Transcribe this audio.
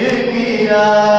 இருக்கிறார்